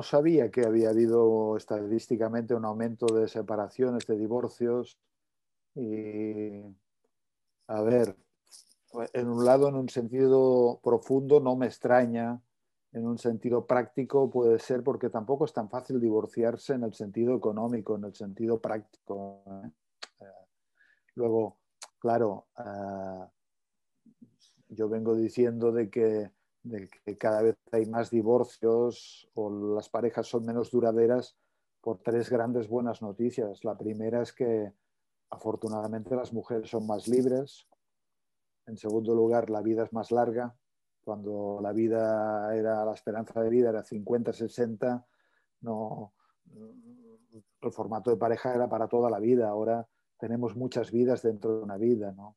no sabía que había habido estadísticamente un aumento de separaciones, de divorcios. Y, a ver, en un lado, en un sentido profundo, no me extraña. En un sentido práctico puede ser porque tampoco es tan fácil divorciarse en el sentido económico, en el sentido práctico. ¿eh? Luego, claro, eh, yo vengo diciendo de que, de que cada vez hay más divorcios o las parejas son menos duraderas por tres grandes buenas noticias. La primera es que afortunadamente las mujeres son más libres, en segundo lugar, la vida es más larga. Cuando la vida era, la esperanza de vida era 50, 60, no, el formato de pareja era para toda la vida. Ahora tenemos muchas vidas dentro de una vida, ¿no?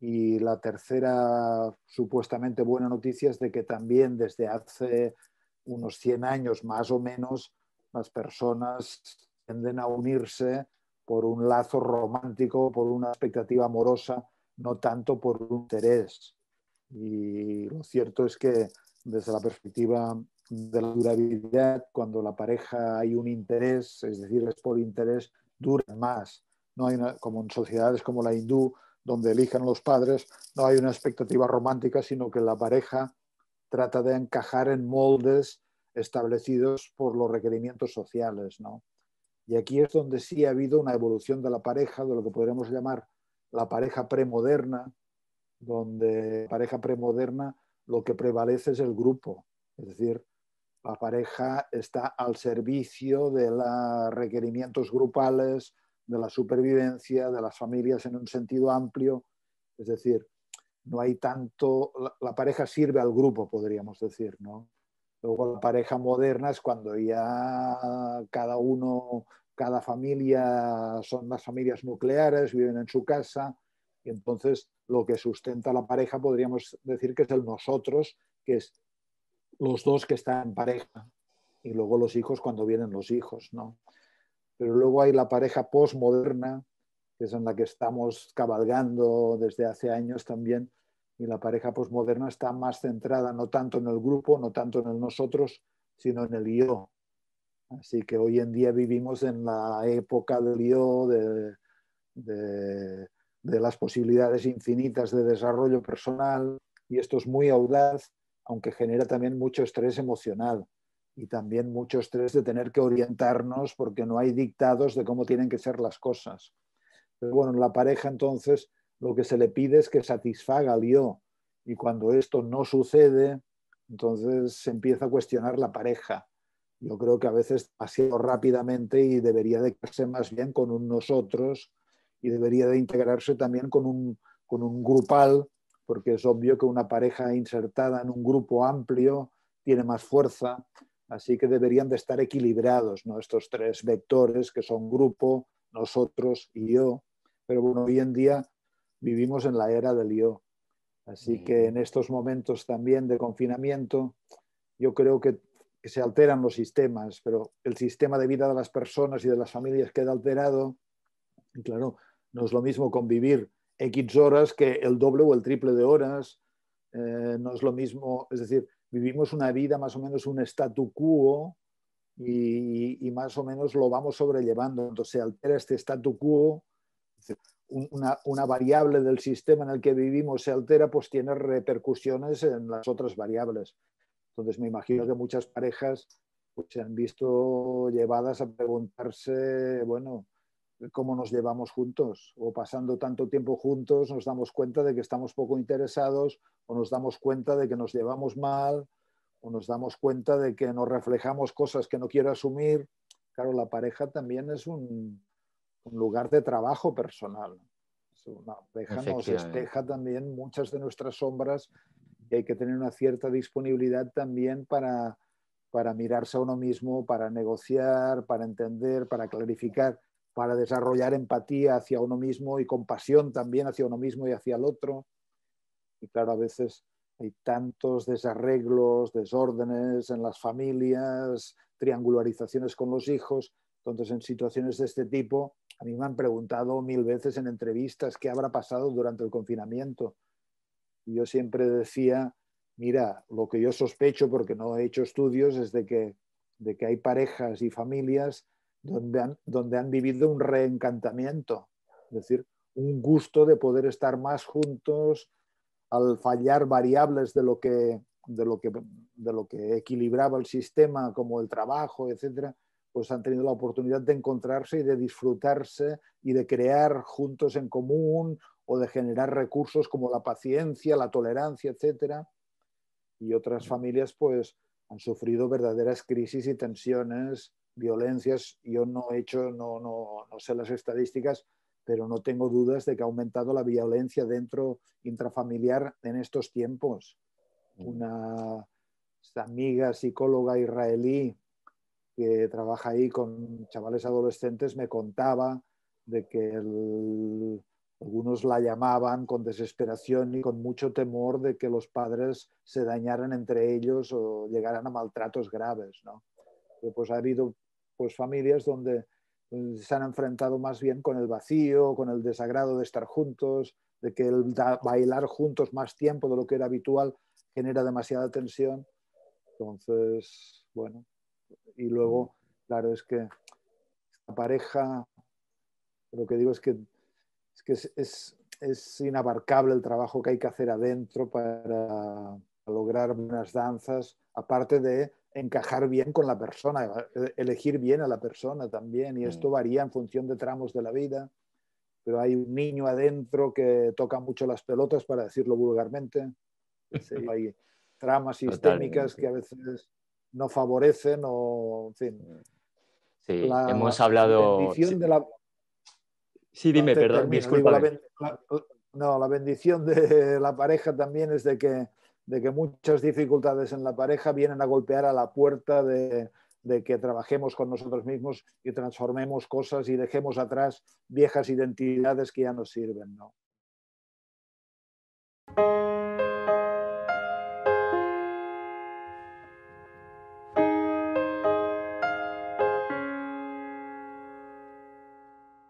Y la tercera supuestamente buena noticia es de que también desde hace unos 100 años más o menos las personas tienden a unirse por un lazo romántico, por una expectativa amorosa no tanto por un interés. Y lo cierto es que desde la perspectiva de la durabilidad, cuando la pareja hay un interés, es decir, es por interés, duran más. No hay como en sociedades como la hindú, donde eligen los padres, no hay una expectativa romántica, sino que la pareja trata de encajar en moldes establecidos por los requerimientos sociales. ¿no? Y aquí es donde sí ha habido una evolución de la pareja, de lo que podríamos llamar la pareja premoderna, donde pareja premoderna lo que prevalece es el grupo, es decir, la pareja está al servicio de los requerimientos grupales, de la supervivencia, de las familias en un sentido amplio, es decir, no hay tanto, la, pareja sirve al grupo, podríamos decir, ¿no? Luego la pareja moderna es cuando ya cada uno cada familia son las familias nucleares, viven en su casa, y entonces lo que sustenta la pareja podríamos decir que es el nosotros, que es los dos que están en pareja, y luego los hijos cuando vienen los hijos, ¿no? Pero luego hay la pareja postmoderna, que es en la que estamos cabalgando desde hace años también, y la pareja postmoderna está más centrada no tanto en el grupo, no tanto en el nosotros, sino en el yo, Así que hoy en día vivimos en la época del yo, de, de, las posibilidades infinitas de desarrollo personal y esto es muy audaz, aunque genera también mucho estrés emocional y también mucho estrés de tener que orientarnos porque no hay dictados de cómo tienen que ser las cosas. Pero bueno, en la pareja entonces lo que se le pide es que satisfaga al yo y cuando esto no sucede, entonces se empieza a cuestionar la pareja yo creo que a veces ha sido rápidamente y debería de quedarse más bien con un nosotros y debería de integrarse también con un, con un grupal, porque es obvio que una pareja insertada en un grupo amplio tiene más fuerza, así que deberían de estar equilibrados ¿no? estos tres vectores que son grupo, nosotros y yo. Pero bueno, hoy en día vivimos en la era del yo. Así que en estos momentos también de confinamiento, yo creo que que se alteran los sistemas, pero el sistema de vida de las personas y de las familias queda alterado. Y claro, no es lo mismo convivir X horas que el doble o el triple de horas. Eh, no es lo mismo, es decir, vivimos una vida más o menos un statu quo y, más o menos lo vamos sobrellevando. Entonces se altera este statu quo, una, una, variable del sistema en el que vivimos se altera, pues tiene repercusiones en las otras variables. Entonces me imagino que muchas parejas pues, se han visto llevadas a preguntarse, bueno, cómo nos llevamos juntos o pasando tanto tiempo juntos nos damos cuenta de que estamos poco interesados o nos damos cuenta de que nos llevamos mal o nos damos cuenta de que nos reflejamos cosas que no quiero asumir. Claro, la pareja también es un, lugar de trabajo personal. Una pareja nos espeja también muchas de nuestras sombras y hay que tener una cierta disponibilidad también para, para mirarse a uno mismo, para negociar, para entender, para clarificar, para desarrollar empatía hacia uno mismo y compasión también hacia uno mismo y hacia el otro. Y claro, a veces hay tantos desarreglos, desórdenes en las familias, triangularizaciones con los hijos. Entonces, en situaciones de este tipo, a mí me han preguntado mil veces en entrevistas qué habrá pasado durante el confinamiento yo siempre decía, mira, lo que yo sospecho, porque no he hecho estudios, es de que de que hay parejas y familias donde han, donde han vivido un reencantamiento, es decir, un gusto de poder estar más juntos al fallar variables de lo que, de lo que, de lo que equilibraba el sistema, como el trabajo, etcétera, pues han tenido la oportunidad de encontrarse y de disfrutarse y de crear juntos en común o de generar recursos como la paciencia, la tolerancia, etcétera. Y otras familias, pues, han sufrido verdaderas crisis y tensiones, violencias. Yo no he hecho, no, no, no sé las estadísticas, pero no tengo dudas de que ha aumentado la violencia dentro intrafamiliar en estos tiempos. Mm. Una amiga psicóloga israelí que trabaja ahí con chavales adolescentes me contaba de que el, algunos la llamaban con desesperación y con mucho temor de que los padres se dañaran entre ellos o llegaran a maltratos graves. ¿no? Pues ha habido pues, familias donde pues, se han enfrentado más bien con el vacío, con el desagrado de estar juntos, de que el bailar juntos más tiempo de lo que era habitual genera demasiada tensión. Entonces, bueno, y luego, claro, es que la pareja, lo que digo es que es es, es, inabarcable el trabajo que hay que hacer adentro para lograr unas danzas, aparte de encajar bien con la persona, elegir bien a la persona también, y esto mm. varía en función de tramos de la vida, pero hay un niño adentro que toca mucho las pelotas, para decirlo vulgarmente, hay tramas sistémicas que a veces no favorecen o, en fin. Sí, hemos hablado... de la, Sí, dime, perdón, disculpa. no, la bendición de la pareja también es de que, de que muchas dificultades en la pareja vienen a golpear a la puerta de, que trabajemos con nosotros mismos y transformemos cosas y dejemos atrás viejas identidades que ya no sirven. ¿no?